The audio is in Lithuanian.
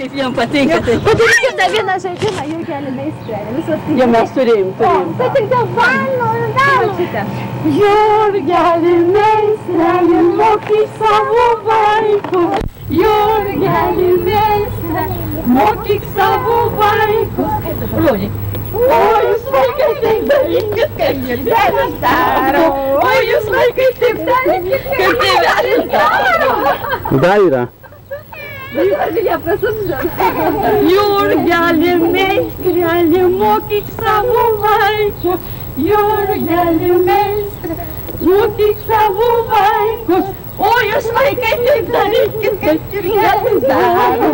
kaip jiem patinka. Tai. Padarykime dar vieną žaidimą, jau keli meistrė. Visos Jo, mes turėjom, turėjom. Tai tik dėl vano ir dano. Jurgelį meistrelį mokyk savo vaikus. Jurgelį meistrelį mokyk savo vaikus. Žodžiai. O jūs vaikai taip darykit, kaip jurgelis daro. O jūs vaikai taip darykit, kaip tėvelis daro. Dar yra. Jurgelį meistrelį mokyk savo vaikus. Jurgelį meistrelį mokyk savo vaikus. O jūs vaikai taip darykit, kaip jurgelis daro.